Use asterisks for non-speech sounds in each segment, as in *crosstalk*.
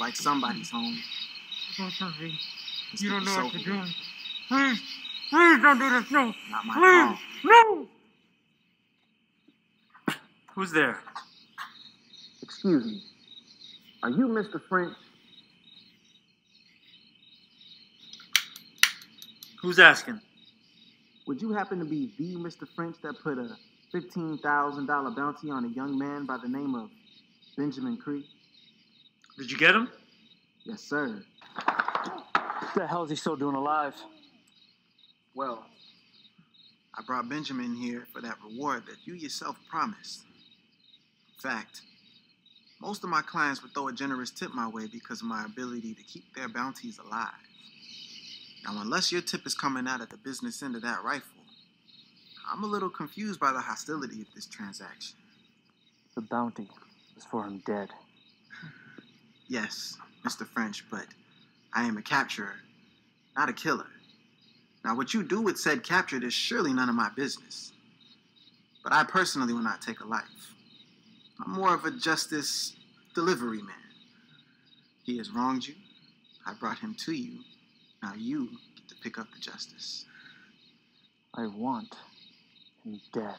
like somebody's home. You don't know what It's you're doing. Please, please don't do this. No, Not my please, fault. no. Who's there? Excuse me. Are you Mr. French? Who's asking? Would you happen to be the Mr. French that put a $15,000 bounty on a young man by the name of Benjamin Cree? Did you get him? Yes, sir. What the hell is he still doing alive? Well, I brought Benjamin here for that reward that you yourself promised. In fact, most of my clients would throw a generous tip my way because of my ability to keep their bounties alive. Now, unless your tip is coming out at the business end of that rifle, I'm a little confused by the hostility of this transaction. The bounty is for him dead. Yes, Mr. French, but I am a capturer, not a killer. Now, what you do with said captured is surely none of my business. But I personally will not take a life. I'm more of a justice delivery man. He has wronged you. I brought him to you. Now you get to pick up the justice. I want him dead.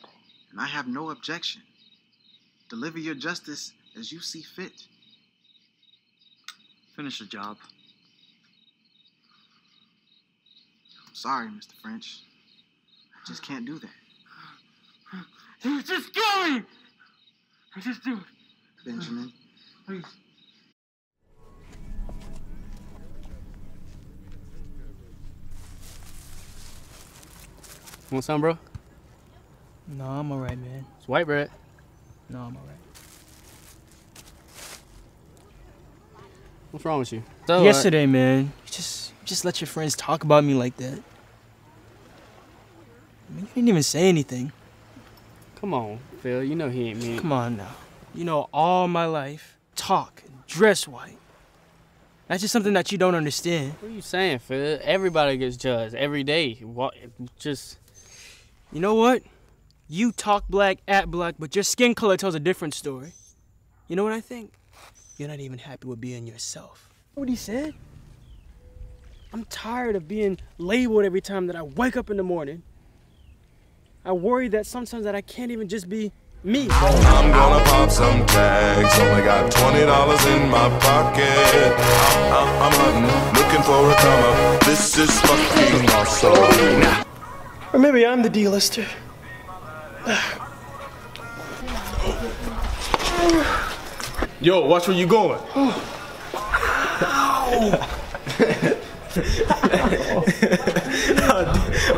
And I have no objection. Deliver your justice as you see fit. Finish the job. I'm sorry, Mr. French. I just can't do that. You just kill me. Just do it, Benjamin. please. Want some, bro? No, I'm alright, man. It's white bread. No, I'm alright. What's wrong with you? So, uh, Yesterday, man, you just you just let your friends talk about me like that. I mean, you didn't even say anything. come on, Phil. You know he ain't mean. Come on now. You know, all my life, talk, and dress white. That's just something that you don't understand. What are you saying, Phil? Everybody gets judged every day. What? Just You know what? You talk black, act black, but your skin color tells a different story. You know what I think? You're not even happy with being yourself. What he said? I'm tired of being labeled every time that I wake up in the morning. I worry that sometimes that I can't even just be me. I'm gonna pop some tags. Only got twenty dollars in my pocket. I'm, I'm hunting, looking for a come up. This is fucking awesome. Or maybe I'm the D-lister. *sighs* Yo, watch where you going. Oh, *laughs*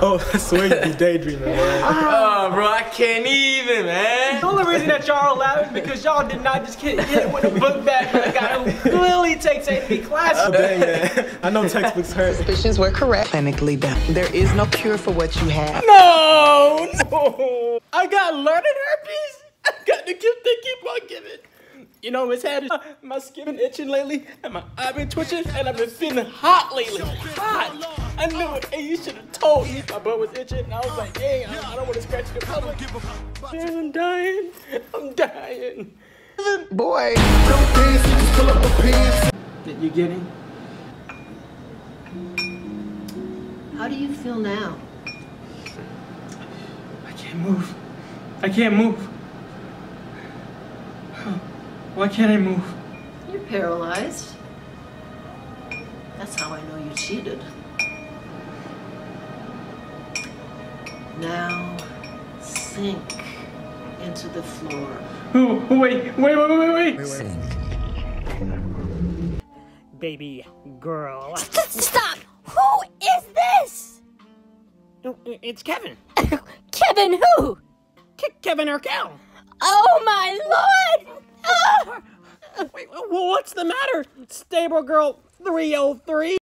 oh I swear you be daydreaming, man. Ah. Oh, bro, I can't even, man. The only reason that y'all are laughing because y'all did not just get hit with a book bag by a guy who clearly takes AP classes. Oh, Dang, man. I know textbooks hurt. Suspicions were correct. Clinically done. There is no cure for what you have. No, no. I got learning herpes. I got to keep, they keep on giving. You know, Miss Haddis, my skin been itching lately, and my eye been twitching, and I've been feeling hot lately. Hot. I knew it. Hey, you should have told me. My butt was itching, and I was like, dang, I, I don't want to scratch the public. Man, I'm dying. I'm dying. Boy, don't Did you get him? How do you feel now? I can't move. I can't move. Why can't I move? You're paralyzed. That's how I know you cheated. Now sink into the floor. Oh, wait, wait, wait, wait, wait. Wait! Baby girl. *laughs* Stop! Who is this? No, It's Kevin. *laughs* Kevin who? Ke- Kevin Urkel. Oh my lord! Wait, what's the matter? Stable Girl 303?